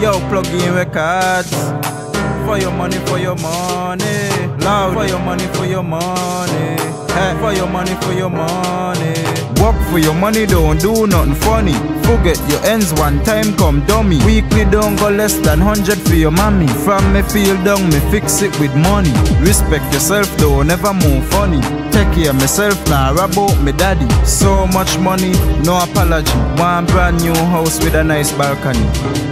Yo, plug in records. For your money, for your money. Loud. For your money, for your money. Hey, for your money, for your money. Work for your money, don't do nothing funny. Forget your ends one time, come dummy. Weekly don't go less than 100 for your mommy. From me feel down, me fix it with money. Respect yourself, though, never move funny. Take care of myself, nah, about me daddy. So much money, no apology. One brand new house with a nice balcony.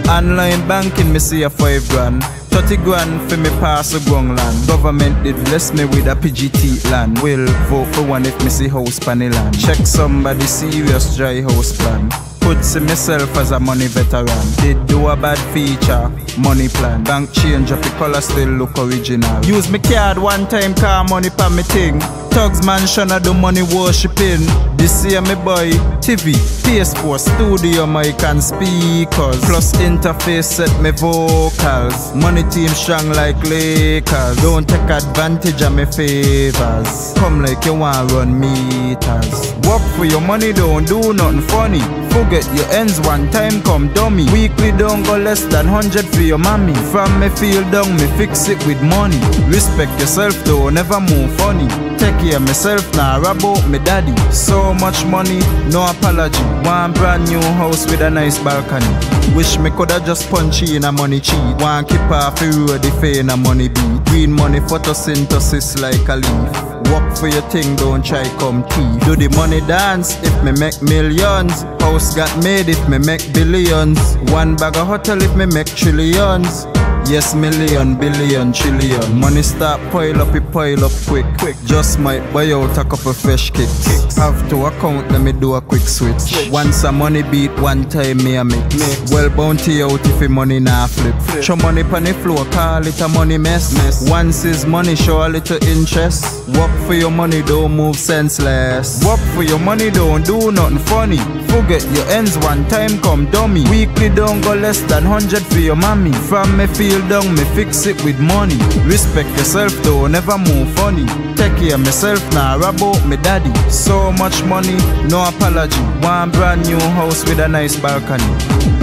Online banking, me see a five grand. 30 grand for me pass a ground land. Government did bless me with a PGT land. Will vote for one if me see house pan land. Check somebody serious dry house plan. Put see myself as a money veteran. Did do a bad feature, money plan. Bank change up the color still look original. Use me card one time car money pa me thing. Thugs mansion I do money worshipping. This year me boy TV, PS4, studio mic and speakers. Plus interface set me vocals. Money team strong like Lakers. Don't take advantage of me favors. Come like you want run meters. Work for your money, don't do nothing funny. Forget your ends one time, come dummy. Weekly don't go less than 100 for your mommy. From me feel down, me fix it with money. Respect yourself though, never move funny. Take care myself, now nah, about me daddy. So much money, no apology. One brand new house with a nice balcony. Wish me coulda just punch in a money cheat. One keep off the road if ain't a money beat. Green money photosynthesis like a leaf. Work for your thing, don't try come thief. Do the money dance if me make millions. House got made if me make billions. One bag of hotel if me make trillions. Yes, million, billion, trillion. Money start pile up, it pile up quick, quick. Just might buy out a couple fresh kicks. Have to account, let me do a quick switch. Once a money beat, one time me a mix. mix. Well bounty out if the money nah flip. flip. Show money pon the floor, call it a money mess. mess. Once is money, show a little interest. Work for your money, don't move senseless. Work for your money, don't do nothing funny. Forget your ends one time, come dummy. Weekly don't go less than 100 for your mommy. From me feel down, me fix it with money. Respect yourself though, never move funny. Take care of myself, now about me daddy. So much money, no apology. One brand new house with a nice balcony.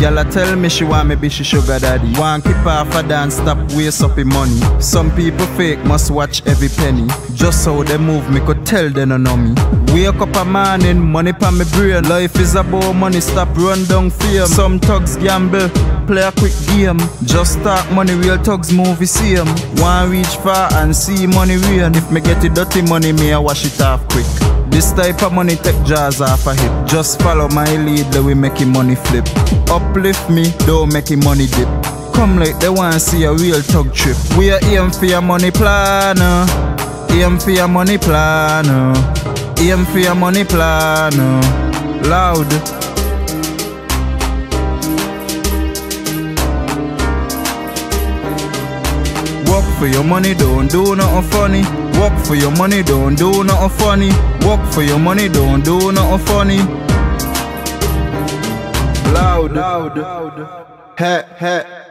Y'all tell me she want me be she sugar daddy. One keep off a dance, stop waste up in money. Some people fake, must watch every penny. Just how they move, me could tell they no know me. Wake up a morning, money pa me brain. Life is about money, stop run down fear. Some thugs gamble, play a quick game. Just talk money, real thugs movie same. One reach far and see money rain. If me get it dirty money, me I wash it off quick. This type of money take jars off a hip. Just follow my lead, the way making money flip. Uplift me, don't making money dip. Come like they want to see a real tug trip. We are aim for your money planner. Aim for your money planner. Aim for your money planner. Loud. For your money, don't do nothing funny. Work for your money, don't do nothing funny. Work for your money, don't do nothing funny. Loud, loud, loud.